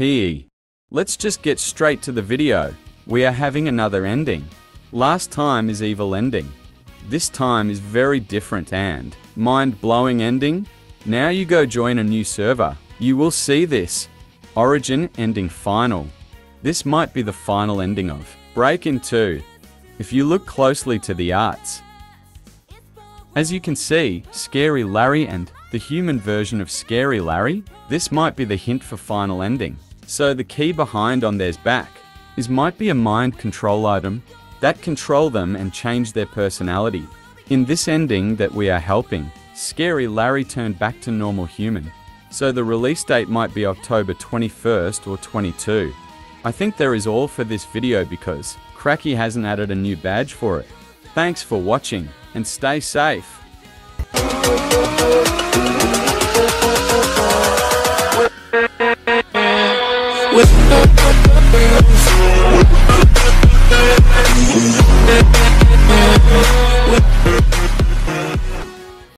He. Let's just get straight to the video. We are having another ending. Last time is evil ending. This time is very different and mind-blowing ending. Now you go join a new server. You will see this. Origin ending final. This might be the final ending of Break in 2. If you look closely to the arts, as you can see, Scary Larry and the human version of Scary Larry, this might be the hint for final ending. So the key behind on theirs back is might be a mind control item that control them and change their personality. In this ending that we are helping, Scary Larry turned back to normal human. So the release date might be October 21st or 22. I think there is all for this video because Cracky hasn't added a new badge for it. Thanks for watching and stay safe. We'll